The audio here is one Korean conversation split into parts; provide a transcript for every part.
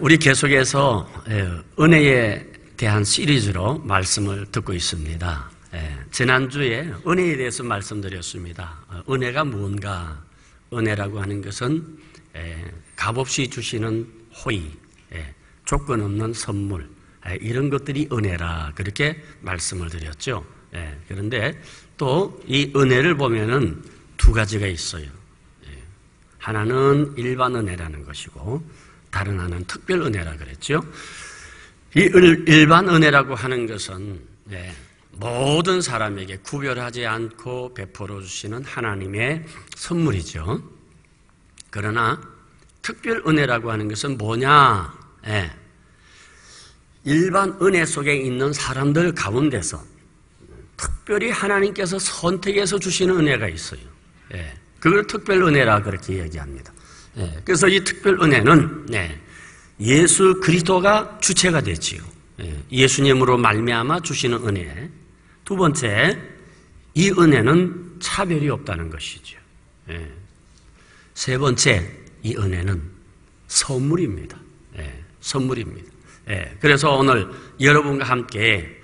우리 계속해서 예, 은혜에 대한 시리즈로 말씀을 듣고 있습니다. 예, 지난주에 은혜에 대해서 말씀드렸습니다. 어, 은혜가 무언가? 은혜라고 하는 것은 예, 값없이 주시는 호의, 조건 없는 선물, 이런 것들이 은혜라 그렇게 말씀을 드렸죠. 그런데 또 이 은혜를 보면은 두 가지가 있어요. 하나는 일반 은혜라는 것이고 다른 하나는 특별 은혜라 그랬죠. 이 일반 은혜라고 하는 것은 네, 모든 사람에게 구별하지 않고 베풀어 주시는 하나님의 선물이죠. 그러나 특별 은혜라고 하는 것은 뭐냐? 네, 일반 은혜 속에 있는 사람들 가운데서 특별히 하나님께서 선택해서 주시는 은혜가 있어요. 네, 그걸 특별 은혜라 그렇게 얘기합니다. 네, 그래서 이 특별 은혜는 네, 예수 그리스도가 주체가 되지요. 네, 예수님으로 말미암아 주시는 은혜. 두 번째, 이 은혜는 차별이 없다는 것이죠. 세 번째, 이 은혜는 선물입니다. 선물입니다. 그래서 오늘 여러분과 함께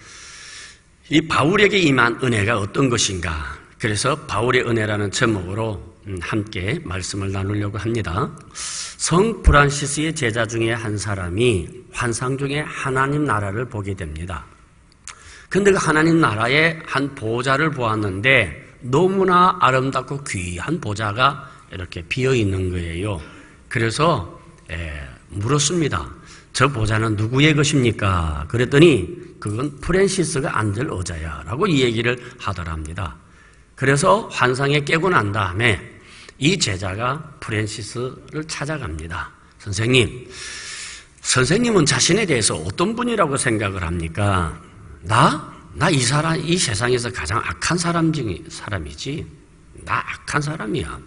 이 바울에게 임한 은혜가 어떤 것인가 그래서 바울의 은혜라는 제목으로 음, 함께 말씀을 나누려고 합니다. 성 프란시스의 제자 중에 한 사람이 환상 중에 하나님 나라를 보게 됩니다. 근데 그 하나님 나라의 한 보좌를 보았는데 너무나 아름답고 귀한 보좌가 이렇게 비어 있는 거예요. 그래서 에, 물었습니다. 저 보좌는 누구의 것입니까? 그랬더니 그건 프랜시스가 앉을 의자야라고 이 얘기를 하더랍니다. 그래서 환상에 깨고 난 다음에 이 제자가 프랜시스를 찾아갑니다. 선생님, 선생님은 자신에 대해서 어떤 분이라고 생각을 합니까? 나? 나 이 사람, 이 세상에서 가장 악한 사람 중에 사람이지. 나 악한 사람이야.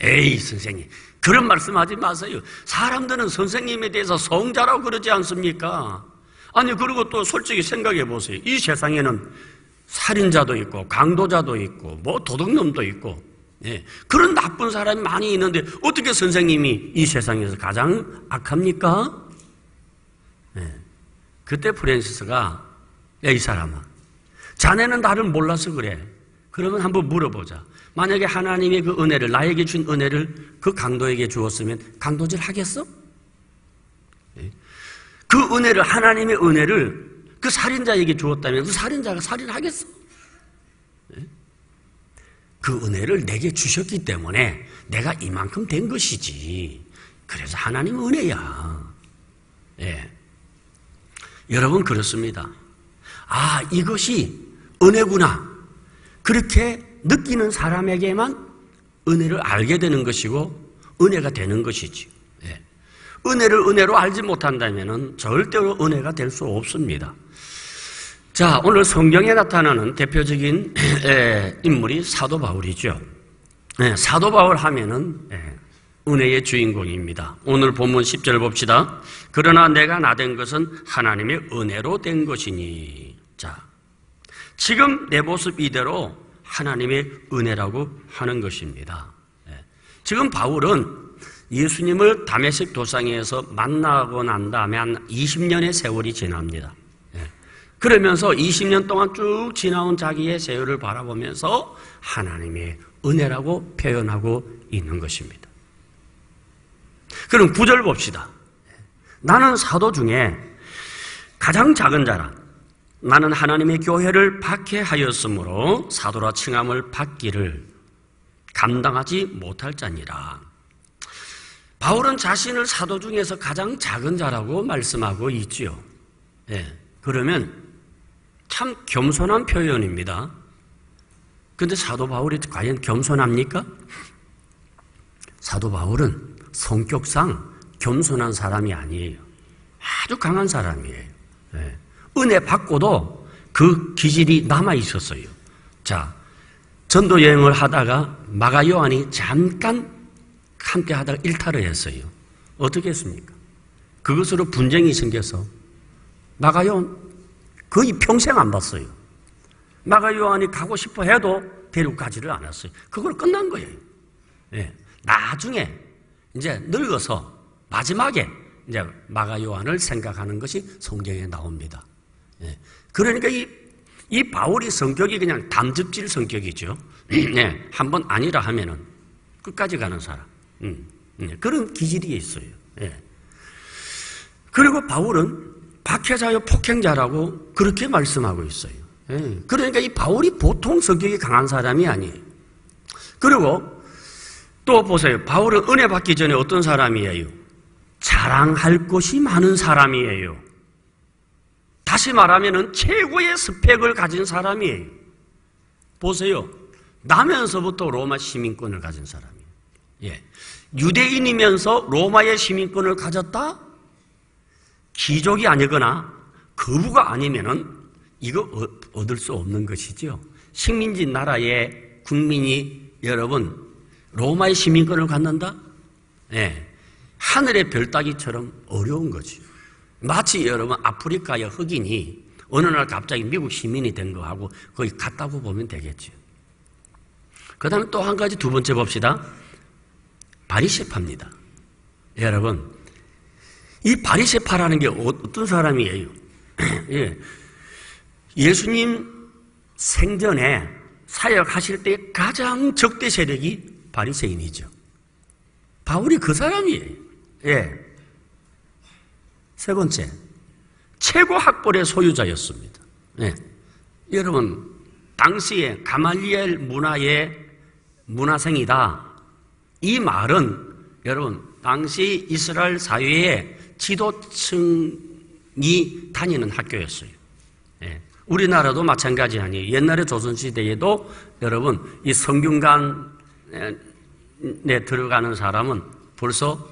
에이, 선생님. 그런 말씀 하지 마세요. 사람들은 선생님에 대해서 성자라고 그러지 않습니까? 아니, 그리고 또 솔직히 생각해 보세요. 이 세상에는 살인자도 있고 강도자도 있고 뭐 도둑놈도 있고 예, 그런 나쁜 사람이 많이 있는데 어떻게 선생님이 이 세상에서 가장 악합니까? 예, 그때 프랜시스가 야 이 사람아 자네는 나를 몰라서 그래 그러면 한번 물어보자 만약에 하나님의 그 은혜를 나에게 준 은혜를 그 강도에게 주었으면 강도질 하겠어? 예, 그 은혜를 하나님의 은혜를 그 살인자에게 주었다면 그 살인자가 살인하겠어? 예? 그 은혜를 내게 주셨기 때문에 내가 이만큼 된 것이지. 그래서 하나님 은혜야. 예. 여러분 그렇습니다. 아, 이것이 은혜구나. 그렇게 느끼는 사람에게만 은혜를 알게 되는 것이고 은혜가 되는 것이지. 예. 은혜를 은혜로 알지 못한다면 절대로 은혜가 될 수 없습니다. 자, 오늘 성경에 나타나는 대표적인 인물이 사도 바울이죠. 네, 사도 바울 하면은 은혜의 주인공입니다. 오늘 본문 10절 봅시다. 그러나 내가 나 된 것은 하나님의 은혜로 된 것이니. 자, 지금 내 모습 이대로 하나님의 은혜라고 하는 것입니다. 지금 바울은 예수님을 담에색 도상에서 만나고 난 다음에 한 20년의 세월이 지납니다. 그러면서 20년 동안 쭉 지나온 자기의 세월을 바라보면서 하나님의 은혜라고 표현하고 있는 것입니다. 그럼 구절 봅시다. 나는 사도 중에 가장 작은 자라. 나는 하나님의 교회를 박해하였으므로 사도라 칭함을 받기를 감당하지 못할 자니라. 바울은 자신을 사도 중에서 가장 작은 자라고 말씀하고 있지요. 예. 그러면 참 겸손한 표현입니다. 근데 사도 바울이 과연 겸손합니까? 사도 바울은 성격상 겸손한 사람이 아니에요. 아주 강한 사람이에요. 네. 은혜 받고도 그 기질이 남아 있었어요. 자, 전도 여행을 하다가 마가 요한이 잠깐 함께 하다가 일탈을 했어요. 어떻게 했습니까? 그것으로 분쟁이 생겨서 마가 요한 거의 평생 안 봤어요. 마가 요한이 가고 싶어 해도 데리고 가지를 않았어요. 그걸 끝난 거예요. 예. 나중에 이제 늙어서 마지막에 이제 마가 요한을 생각하는 것이 성경에 나옵니다. 예. 그러니까 이, 이 바울이 성격이 그냥 담즙질 성격이죠. 예. 한번 아니라 하면은 끝까지 가는 사람. 음. 예. 그런 기질이 있어요. 예. 그리고 바울은 박해자요 폭행자라고 그렇게 말씀하고 있어요. 예. 그러니까 이 바울이 보통 성격이 강한 사람이 아니에요. 그리고 또 보세요. 바울은 은혜 받기 전에 어떤 사람이에요? 자랑할 것이 많은 사람이에요. 다시 말하면 최고의 스펙을 가진 사람이에요. 보세요. 나면서부터 로마 시민권을 가진 사람이에요. 예. 유대인이면서 로마의 시민권을 가졌다? 귀족이 아니거나 거부가 아니면은 이거 얻을 수 없는 것이죠. 식민지 나라의 국민이 여러분 로마의 시민권을 갖는다? 예. 하늘의 별따기처럼 어려운 거지. 마치 여러분 아프리카의 흑인이 어느 날 갑자기 미국 시민이 된 거하고 거의 같다고 보면 되겠죠. 그 다음에 또 한 가지 두 번째 봅시다. 바리세파입니다. 여러분, 이 바리세파라는 게 어, 어떤 사람이에요? 예. 예수님 생전에 사역하실 때 가장 적대 세력이 바리새인이죠. 바울이 그 사람이에요. 예. 세 번째, 최고 학벌의 소유자였습니다. 예. 여러분, 당시에 가말리엘 문화의 문화생이다. 이 말은 여러분, 당시 이스라엘 사회의 지도층이 다니는 학교였어요. 예. 우리나라도 마찬가지 아니에요. 옛날에 조선시대에도 여러분, 이 성균관 에 들어가는 사람은 벌써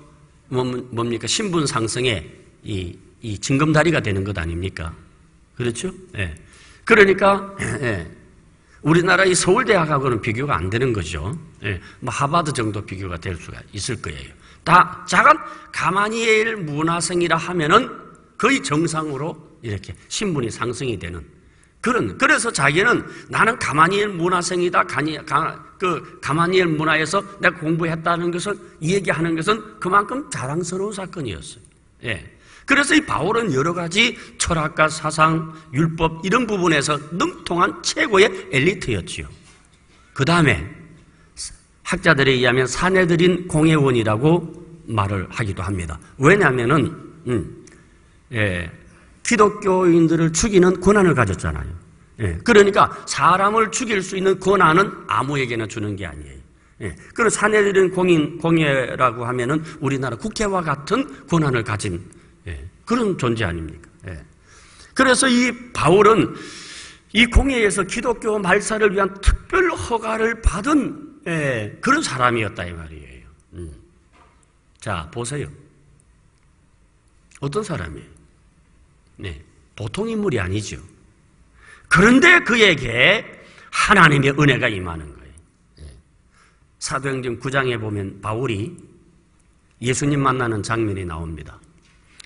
뭡니까? 신분 상승의 이, 이 징검다리가 되는 것 아닙니까? 그렇죠? 예. 그러니까, 예. 우리나라 이 서울대학하고는 비교가 안 되는 거죠. 예. 뭐 하바드 정도 비교가 될 수가 있을 거예요. 다 작은 가마니엘 문화생이라 하면은 거의 정상으로 이렇게 신분이 상승이 되는 그런 그래서 자기는 나는 가마니엘 문화생이다. 가니, 가, 그 가마니엘 문화에서 내가 공부했다는 것을 얘기하는 것은 그만큼 자랑스러운 사건이었어요. 예. 그래서 이 바울은 여러 가지 철학과 사상, 율법 이런 부분에서 능통한 최고의 엘리트였지요. 그 다음에 학자들에 의하면 사내들인 공예원이라고 말을 하기도 합니다. 왜냐하면은 음, 예, 기독교인들을 죽이는 권한을 가졌잖아요. 예, 그러니까 사람을 죽일 수 있는 권한은 아무에게나 주는 게 아니에요. 예, 그런 사내들인 공인, 공예라고 하면은 우리나라 국회와 같은 권한을 가진 예, 그런 존재 아닙니까? 예. 그래서 이 바울은 이 공예에서 기독교 말사를 위한 특별 허가를 받은 예, 그런 사람이었다 이 말이에요. 음. 자 보세요. 어떤 사람이에요? 네, 보통 인물이 아니죠. 그런데 그에게 하나님의 은혜가 임하는 거예요. 네. 사도행전 9장에 보면 바울이 예수님 만나는 장면이 나옵니다.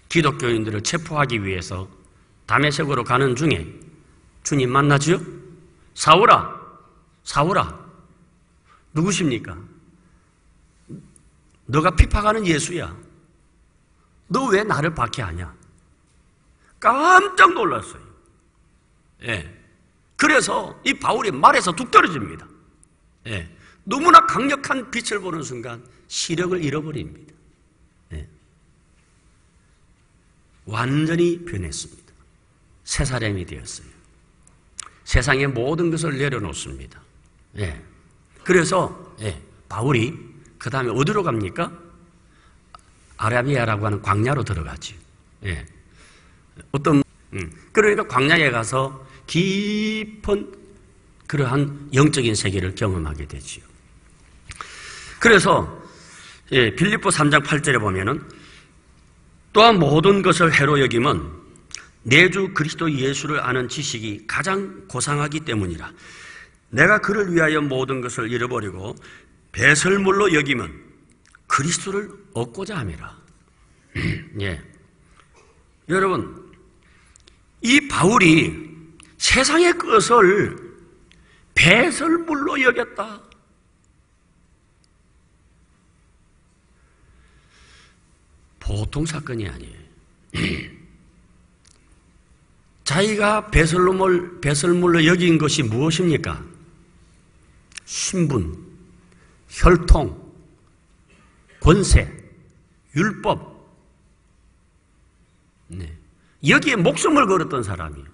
기독교인들을 체포하기 위해서 담에색으로 가는 중에 주님 만나지요? 사울아, 사울아, 누구십니까? 너가 피파하는 예수야. 너 왜 나를 박해하냐? 깜짝 놀랐어요. 예. 그래서 이 바울이 말에서 뚝 떨어집니다. 예. 너무나 강력한 빛을 보는 순간 시력을 잃어버립니다. 예. 완전히 변했습니다. 새 사람이 되었어요. 세상의 모든 것을 내려놓습니다. 예. 그래서 예. 바울이 그 다음에 어디로 갑니까? 아라비아라고 하는 광야로 들어가지. 예. 어떤 음. 그러니까 광야에 가서 깊은 그러한 영적인 세계를 경험하게 되지요. 그래서 예, 빌립보 3장 8절에 보면은 또한 모든 것을 해로 여김은 내주 그리스도 예수를 아는 지식이 가장 고상하기 때문이라. 내가 그를 위하여 모든 것을 잃어버리고 배설물로 여김은 그리스도를 얻고자 함이라. 예. 여러분, 이 바울이 세상의 것을 배설물로 여겼다. 보통 사건이 아니에요. 자기가 배설물, 배설물로 여긴 것이 무엇입니까? 신분, 혈통, 권세, 율법. 네. 여기에 목숨을 걸었던 사람이에요.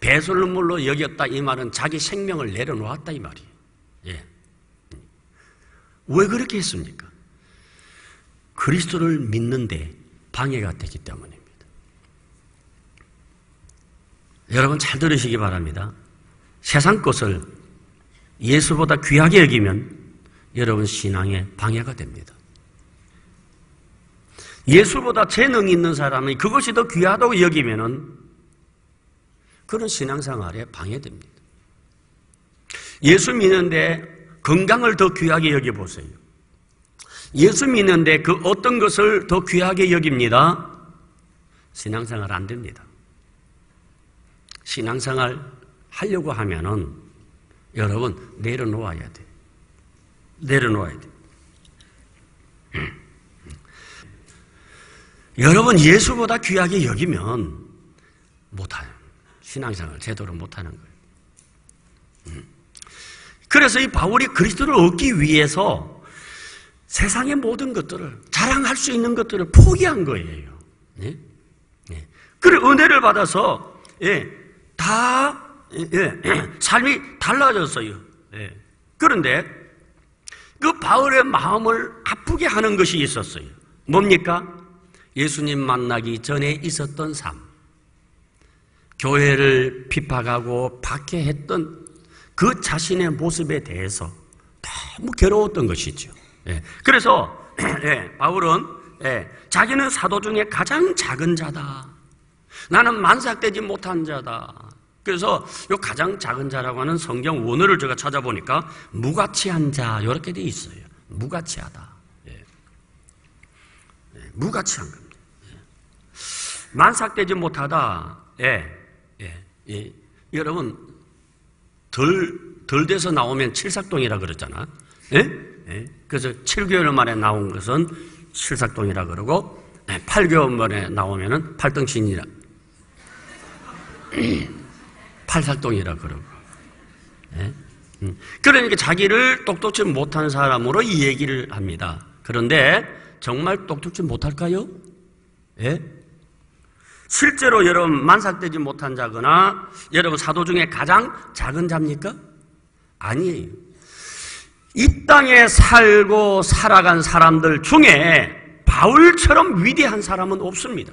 배설물로 여겼다 이 말은 자기 생명을 내려놓았다 이 말이에요. 예. 왜 그렇게 했습니까? 그리스도를 믿는데 방해가 되기 때문입니다. 여러분 잘 들으시기 바랍니다. 세상 것을 예수보다 귀하게 여기면 여러분 신앙에 방해가 됩니다. 예수보다 재능 있는 사람이 그것이 더 귀하다고 여기면은 그런 신앙생활에 방해됩니다. 예수 믿는데 건강을 더 귀하게 여겨보세요. 예수 믿는데 그 어떤 것을 더 귀하게 여깁니다. 신앙생활 안 됩니다. 신앙생활 하려고 하면은 여러분 내려놓아야 돼. 내려놓아야 돼. 여러분 예수보다 귀하게 여기면 못해요. 신앙생활 제대로 못하는 거예요. 음. 그래서 이 바울이 그리스도를 얻기 위해서 세상의 모든 것들을 자랑할 수 있는 것들을 포기한 거예요. 예? 예. 그래 은혜를 받아서 예, 다 삶이 달라졌어요. 예. 그런데 그 바울의 마음을 아프게 하는 것이 있었어요. 뭡니까? 예수님 만나기 전에 있었던 삶. 교회를 핍박하고 박해했던 그 자신의 모습에 대해서 너무 괴로웠던 것이죠. 예. 그래서 예, 바울은 예, 자기는 사도 중에 가장 작은 자다. 나는 만삭되지 못한 자다. 그래서 요 가장 작은 자라고 하는 성경 원어를 제가 찾아보니까 무가치한 자 이렇게 돼 있어요. 무가치하다. 예. 예, 무가치한 겁니다. 예. 만삭되지 못하다. 예, 예, 예. 여러분 덜, 덜 돼서 나오면 칠삭동이라 그랬잖아. 예? 예. 그래서 7개월 만에 나온 것은 칠삭동이라 그러고 8개월 만에 나오면은 팔등신이라. 팔삭동이라 그러고. 예? 음. 그러니까 자기를 똑똑치 못한 사람으로 이 얘기를 합니다. 그런데 정말 똑똑치 못할까요? 예? 실제로 여러분 만삭되지 못한 자거나 여러분 사도 중에 가장 작은 자입니까? 아니에요. 이 땅에 살고 살아간 사람들 중에 바울처럼 위대한 사람은 없습니다.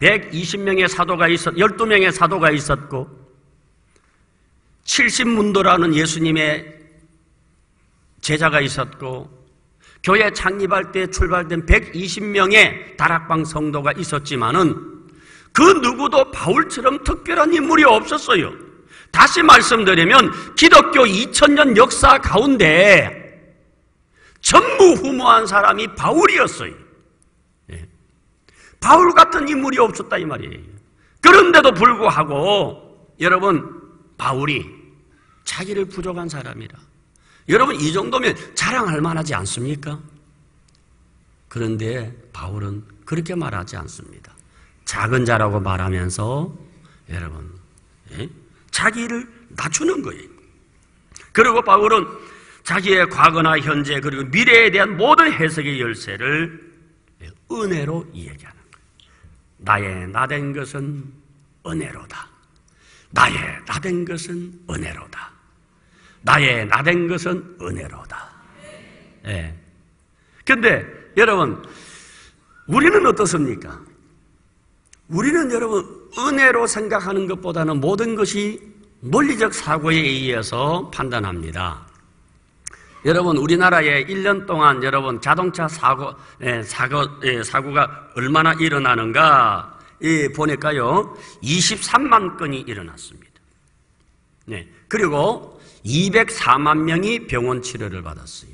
120명의 사도가 있었, 12명의 사도가 있었고, 70문도라는 예수님의 제자가 있었고, 교회 창립할 때 출발된 120명의 다락방 성도가 있었지만은 그 누구도 바울처럼 특별한 인물이 없었어요. 다시 말씀드리면 기독교 2000년 역사 가운데 전무 후무한 사람이 바울이었어요. 바울 같은 인물이 없었다 이 말이에요. 그런데도 불구하고 여러분 바울이 자기를 부족한 사람이라. 여러분 이 정도면 자랑할 만하지 않습니까? 그런데 바울은 그렇게 말하지 않습니다. 작은 자라고 말하면서 여러분 예? 자기를 낮추는 거예요. 그리고 바울은 자기의 과거나 현재 그리고 미래에 대한 모든 해석의 열쇠를 은혜로 이야기합니다. 나의 나된 것은 은혜로다. 나의 나된 것은 은혜로다. 나의 나된 것은 은혜로다. 예. 근데 여러분, 우리는 어떻습니까? 우리는 여러분, 은혜로 생각하는 것보다는 모든 것이 논리적 사고에 의해서 판단합니다. 여러분 우리나라에 1년 동안 여러분 자동차 사고 예, 사고 예, 사고가 얼마나 일어나는가 예, 보니까요 23만 건이 일어났습니다. 네 그리고 204만 명이 병원 치료를 받았어요.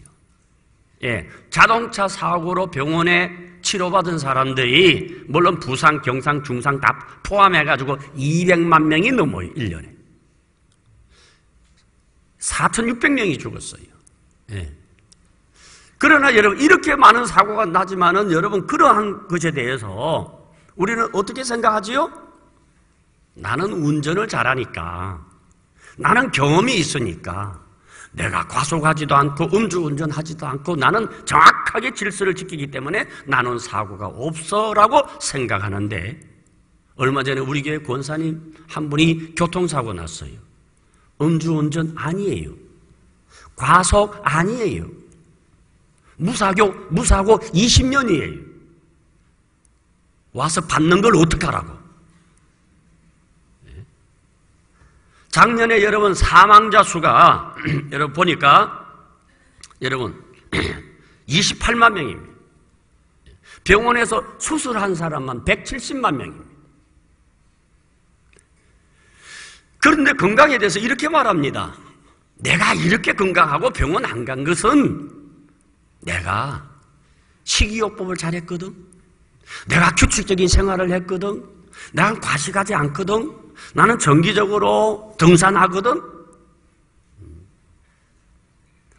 예, 자동차 사고로 병원에 치료받은 사람들이 물론 부상, 경상, 중상 다 포함해가지고 200만 명이 넘어요 1년에 4,600명이 죽었어요. 예. 그러나 여러분 이렇게 많은 사고가 나지만은 여러분 그러한 것에 대해서 우리는 어떻게 생각하지요? 나는 운전을 잘하니까 나는 경험이 있으니까 내가 과속하지도 않고 음주운전하지도 않고 나는 정확하게 질서를 지키기 때문에 나는 사고가 없어라고 생각하는데 얼마 전에 우리 교회 권사님 한 분이 교통사고 났어요. 음주운전 아니에요. 과속 아니에요. 무사교, 무사고 20년이에요. 와서 받는 걸 어떡하라고. 작년에 여러분 사망자 수가 여러분 보니까 여러분 28만 명입니다. 병원에서 수술한 사람만 170만 명입니다. 그런데 건강에 대해서 이렇게 말합니다. 내가 이렇게 건강하고 병원 안 간 것은 내가 식이요법을 잘했거든. 내가 규칙적인 생활을 했거든. 내가 과식하지 않거든. 나는 정기적으로 등산하거든.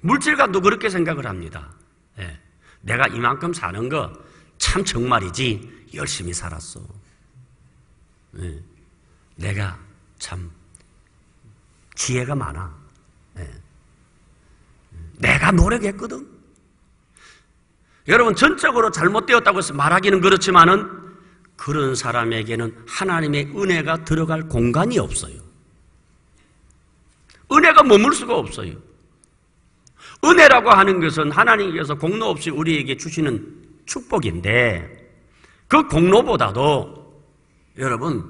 물질관도 그렇게 생각을 합니다. 네. 내가 이만큼 사는 거 참 정말이지 열심히 살았어. 네. 내가 참 지혜가 많아. 네. 내가 노력했거든. 여러분 전적으로 잘못되었다고 해서 말하기는 그렇지만은 그런 사람에게는 하나님의 은혜가 들어갈 공간이 없어요. 은혜가 머물 수가 없어요. 은혜라고 하는 것은 하나님께서 공로 없이 우리에게 주시는 축복인데 그 공로보다도 여러분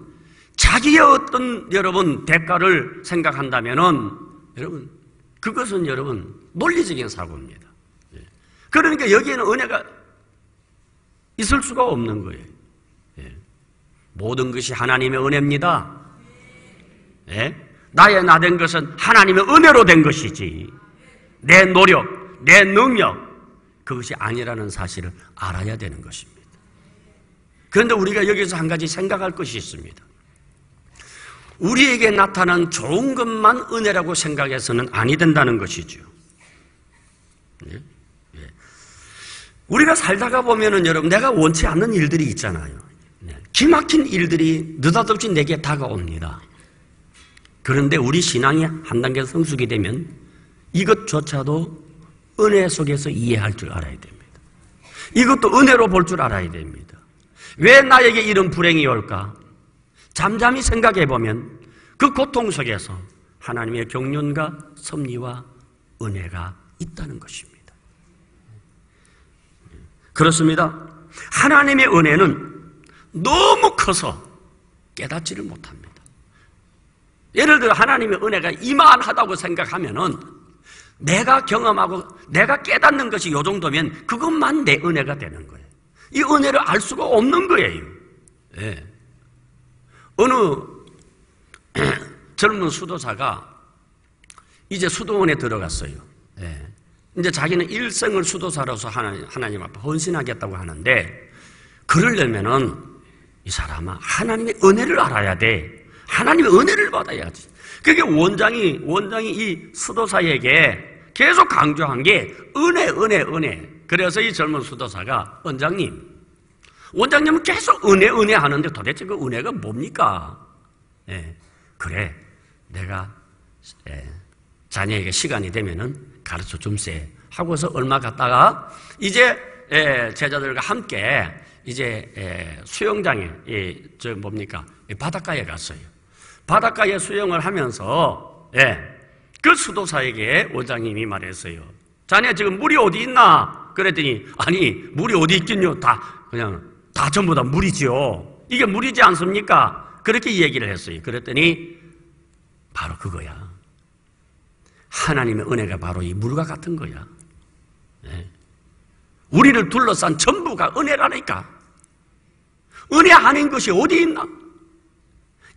자기의 어떤 여러분 대가를 생각한다면은 여러분 그것은 여러분 논리적인 사고입니다. 예. 그러니까 여기에는 은혜가 있을 수가 없는 거예요. 예. 모든 것이 하나님의 은혜입니다. 예? 나의 나 된 것은 하나님의 은혜로 된 것이지 내 노력, 내 능력 그것이 아니라는 사실을 알아야 되는 것입니다. 그런데 우리가 여기서 한 가지 생각할 것이 있습니다. 우리에게 나타난 좋은 것만 은혜라고 생각해서는 아니 된다는 것이죠. 예? 예. 우리가 살다가 보면은 여러분 내가 원치 않는 일들이 있잖아요. 네. 기막힌 일들이 느닷없이 내게 다가옵니다. 그런데 우리 신앙이 한 단계 성숙이 되면 이것조차도 은혜 속에서 이해할 줄 알아야 됩니다. 이것도 은혜로 볼 줄 알아야 됩니다. 왜 나에게 이런 불행이 올까? 잠잠히 생각해 보면 그 고통 속에서 하나님의 경륜과 섭리와 은혜가 있다는 것입니다. 그렇습니다. 하나님의 은혜는 너무 커서 깨닫지를 못합니다. 예를 들어 하나님의 은혜가 이만하다고 생각하면은 내가 경험하고 내가 깨닫는 것이 요 정도면 그것만 내 은혜가 되는 거예요. 이 은혜를 알 수가 없는 거예요. 네. 어느 젊은 수도사가 이제 수도원에 들어갔어요. 네. 이제 자기는 일생을 수도사로서 하나님 앞에 헌신하겠다고 하는데 그러려면은 이 사람아 하나님의 은혜를 알아야 돼. 하나님의 은혜를 받아야지. 그게 원장이 원장이 이 수도사에게 계속 강조한 게 은혜, 은혜, 은혜. 그래서 이 젊은 수도사가 원장님, 원장님은 계속 은혜, 은혜 하는데 도대체 그 은혜가 뭡니까? 예, 그래, 내가 예, 자녀에게 시간이 되면은 가르쳐 줌세 하고서 얼마 갔다가 이제 예, 제자들과 함께 이제 예, 수영장에 예, 저 뭡니까 바닷가에 갔어요. 바닷가에 수영을 하면서 예, 그 수도사에게 원장님이 말했어요. 자네 지금 물이 어디 있나? 그랬더니 아니 물이 어디 있긴요. 다 그냥 다 전부 다 물이지요. 이게 물이지 않습니까? 그렇게 얘기를 했어요. 그랬더니 바로 그거야. 하나님의 은혜가 바로 이 물과 같은 거야. 네. 우리를 둘러싼 전부가 은혜라니까. 은혜 아닌 것이 어디 있나?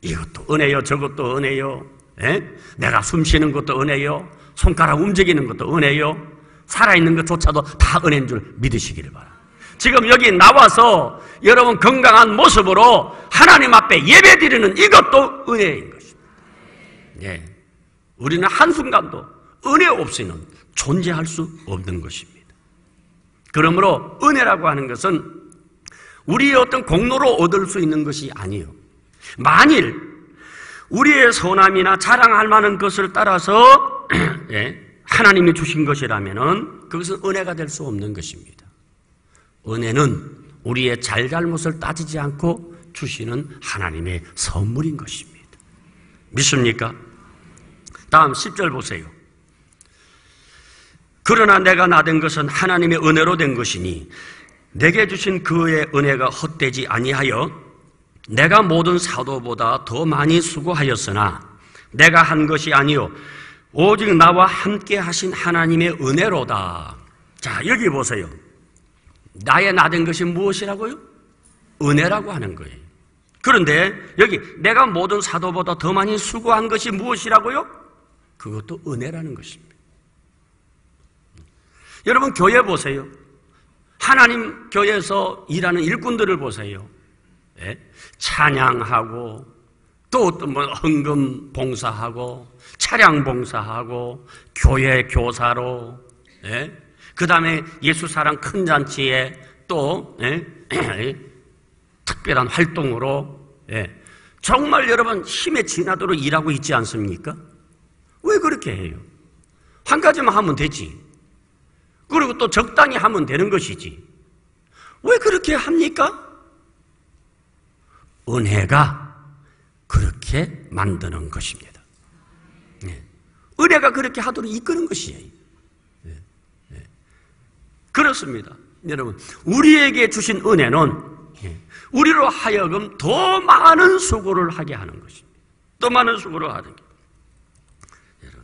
이것도 은혜요, 저것도 은혜요. 네? 내가 숨 쉬는 것도 은혜요. 손가락 움직이는 것도 은혜요. 살아있는 것조차도 다 은혜인 줄 믿으시기를 바라. 지금 여기 나와서 여러분 건강한 모습으로 하나님 앞에 예배 드리는 이것도 은혜인 것입니다. 예. 우리는 한순간도 은혜 없이는 존재할 수 없는 것입니다. 그러므로 은혜라고 하는 것은 우리의 어떤 공로로 얻을 수 있는 것이 아니에요. 만일 우리의 선함이나 자랑할 만한 것을 따라서 예, 하나님이 주신 것이라면은 그것은 은혜가 될 수 없는 것입니다. 은혜는 우리의 잘잘못을 따지지 않고 주시는 하나님의 선물인 것입니다. 믿습니까? 다음 10절 보세요. 그러나 내가 나된 것은 하나님의 은혜로 된 것이니 내게 주신 그의 은혜가 헛되지 아니하여 내가 모든 사도보다 더 많이 수고하였으나 내가 한 것이 아니요 오직 나와 함께 하신 하나님의 은혜로다. 자, 여기 보세요. 나의 나된 것이 무엇이라고요? 은혜라고 하는 거예요. 그런데 여기 내가 모든 사도보다 더 많이 수고한 것이 무엇이라고요? 그것도 은혜라는 것입니다. 여러분 교회 보세요. 하나님 교회에서 일하는 일꾼들을 보세요. 예? 찬양하고 또 어떤 뭐 헌금 봉사하고 차량 봉사하고 교회 교사로 예? 그 다음에 예수 사랑 큰 잔치에 또 예? 특별한 활동으로 예? 정말 여러분 힘에 지나도록 일하고 있지 않습니까? 왜 그렇게 해요? 한 가지만 하면 되지. 그리고 또 적당히 하면 되는 것이지. 왜 그렇게 합니까? 은혜가 그렇게 만드는 것입니다. 네. 은혜가 그렇게 하도록 이끄는 것이에요. 그렇습니다. 여러분, 우리에게 주신 은혜는 우리로 하여금 더 많은 수고를 하게 하는 것입니다. 더 많은 수고를 하는 게. 여러분,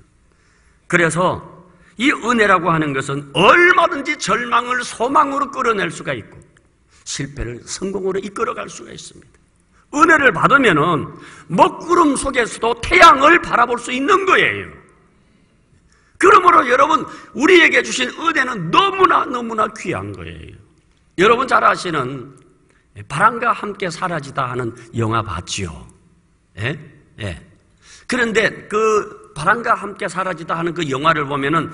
그래서 이 은혜라고 하는 것은 얼마든지 절망을 소망으로 끌어낼 수가 있고 실패를 성공으로 이끌어갈 수가 있습니다. 은혜를 받으면은 먹구름 속에서도 태양을 바라볼 수 있는 거예요. 그러므로 여러분 우리에게 주신 은혜는 너무나 너무나 귀한 거예요. 여러분 잘 아시는 바람과 함께 사라지다 하는 영화 봤지요? 예? 예. 그런데 그 바람과 함께 사라지다 하는 그 영화를 보면은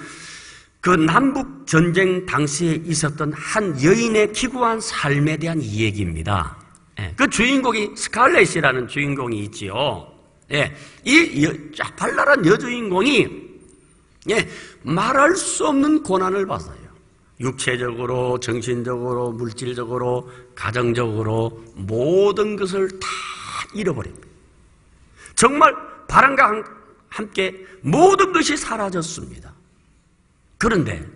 그 남북 전쟁 당시에 있었던 한 여인의 기구한 삶에 대한 이야기입니다. 예, 그 주인공이 스칼렛이라는 주인공이 있지요. 예, 이 여, 발랄한 여주인공이 예, 말할 수 없는 고난을 받아요. 육체적으로, 정신적으로, 물질적으로, 가정적으로 모든 것을 다 잃어버립니다. 정말 바람과 함께 모든 것이 사라졌습니다. 그런데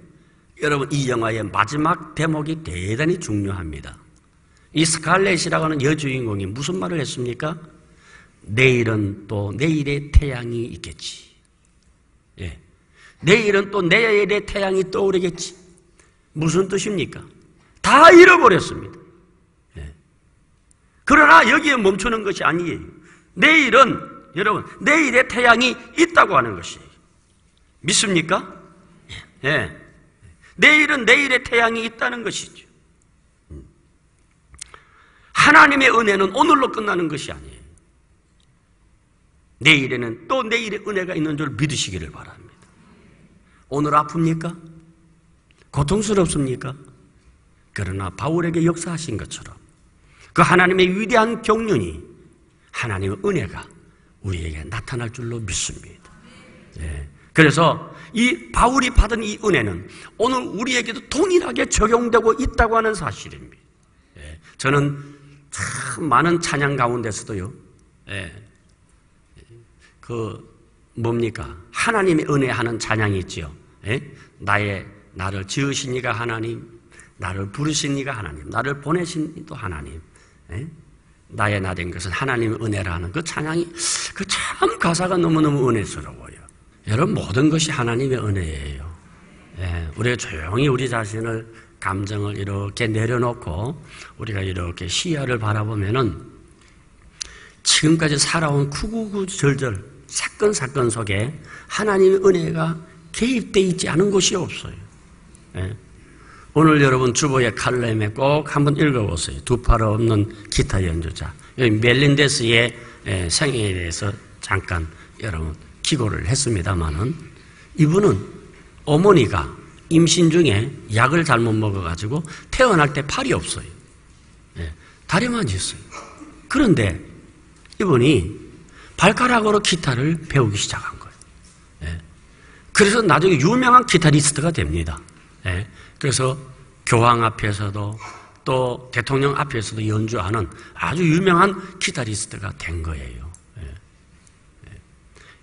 여러분 이 영화의 마지막 대목이 대단히 중요합니다. 이 스칼렛이라고 하는 여주인공이 무슨 말을 했습니까? 내일은 또 내일의 태양이 있겠지. 예. 내일은 또 내일의 태양이 떠오르겠지. 무슨 뜻입니까? 다 잃어버렸습니다. 예. 그러나 여기에 멈추는 것이 아니에요. 내일은, 여러분, 내일의 태양이 있다고 하는 것이에요. 믿습니까? 예. 내일은 내일의 태양이 있다는 것이죠. 하나님의 은혜는 오늘로 끝나는 것이 아니에요. 내일에는 또 내일의 은혜가 있는 줄 믿으시기를 바랍니다. 오늘 아픕니까? 고통스럽습니까? 그러나 바울에게 역사하신 것처럼 그 하나님의 위대한 경륜이 하나님의 은혜가 우리에게 나타날 줄로 믿습니다. 예. 그래서 이 바울이 받은 이 은혜는 오늘 우리에게도 동일하게 적용되고 있다고 하는 사실입니다. 예. 저는 참 많은 찬양 가운데서도요, 예, 그 뭡니까? 하나님의 은혜 하는 찬양이 있지요. 예? 나의 나를 지으신 이가 하나님, 나를 부르신 이가 하나님, 나를 보내신 이도 하나님. 예? 나의 나 된 것은 하나님의 은혜라는 그 찬양이 그 참 가사가 너무너무 은혜스러워요. 여러분 모든 것이 하나님의 은혜예요. 예, 우리가 조용히 우리 자신을 감정을 이렇게 내려놓고 우리가 이렇게 시야를 바라보면은 지금까지 살아온 구구구절절 사건 사건 속에 하나님의 은혜가 개입되어 있지 않은 곳이 없어요. 예. 오늘 여러분 주보의 칼럼에 꼭 한번 읽어보세요. 두 팔 없는 기타 연주자. 여기 멜린데스의 예, 생애에 대해서 잠깐 여러분 기고를 했습니다만은 이분은 어머니가 임신 중에 약을 잘못 먹어가지고 태어날 때 팔이 없어요. 예, 다리만 있어요. 그런데 이분이 발가락으로 기타를 배우기 시작한 거예요. 예, 그래서 나중에 유명한 기타리스트가 됩니다. 예, 그래서 교황 앞에서도 또 대통령 앞에서도 연주하는 아주 유명한 기타리스트가 된 거예요. 예. 예.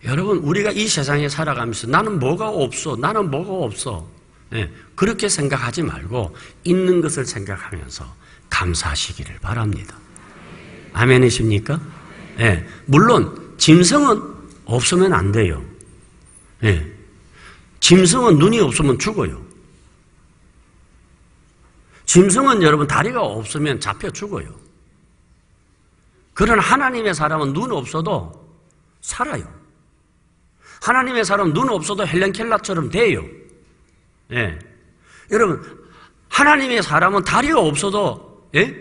여러분, 우리가 이 세상에 살아가면서 나는 뭐가 없어, 나는 뭐가 없어. 예. 그렇게 생각하지 말고 있는 것을 생각하면서 감사하시기를 바랍니다. 아멘이십니까? 예. 물론, 짐승은 없으면 안 돼요. 예. 짐승은 눈이 없으면 죽어요. 짐승은 여러분 다리가 없으면 잡혀 죽어요. 그러나 하나님의 사람은 눈 없어도 살아요. 하나님의 사람은 눈 없어도 헬렌 켈라처럼 돼요. 예. 여러분, 하나님의 사람은 다리가 없어도, 예?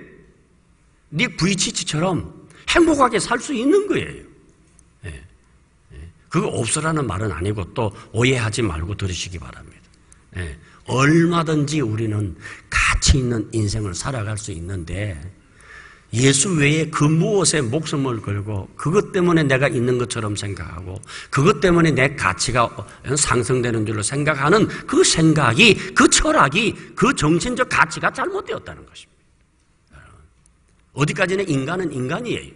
닉 부이치치처럼 행복하게 살 수 있는 거예요. 그거 없으라는 말은 아니고 또 오해하지 말고 들으시기 바랍니다. 예. 얼마든지 우리는 가치 있는 인생을 살아갈 수 있는데 예수 외에 그 무엇에 목숨을 걸고 그것 때문에 내가 있는 것처럼 생각하고 그것 때문에 내 가치가 상승되는 줄로 생각하는 그 생각이 그 철학이 그 정신적 가치가 잘못되었다는 것입니다. 어디까지나 인간은 인간이에요.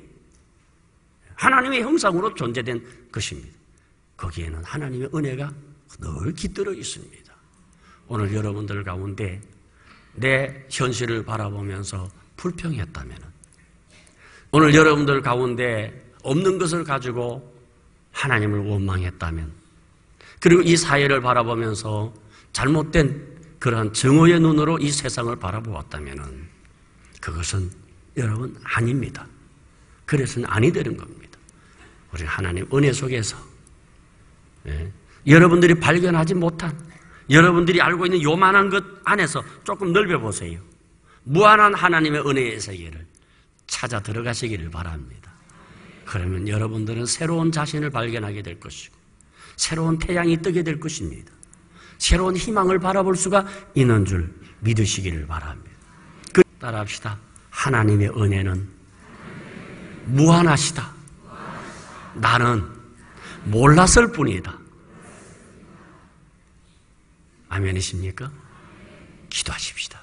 하나님의 형상으로 존재된 것입니다. 거기에는 하나님의 은혜가 늘 깃들어 있습니다. 오늘 여러분들 가운데 내 현실을 바라보면서 불평했다면 오늘 여러분들 가운데 없는 것을 가지고 하나님을 원망했다면 그리고 이 사회를 바라보면서 잘못된 그러한 정오의 눈으로 이 세상을 바라보았다면 그것은 여러분 아닙니다. 그래서는 아니 되는 겁니다. 우리 하나님 은혜 속에서 예, 여러분들이 발견하지 못한 여러분들이 알고 있는 요만한 것 안에서 조금 넓혀 보세요. 무한한 하나님의 은혜의 세계를 찾아 들어가시기를 바랍니다. 그러면 여러분들은 새로운 자신을 발견하게 될 것이고, 새로운 태양이 뜨게 될 것입니다. 새로운 희망을 바라볼 수가 있는 줄 믿으시기를 바랍니다. 그 따라 합시다. 하나님의 은혜는 무한하시다. 나는 몰랐을 뿐이다. 아멘이십니까? 기도하십시다.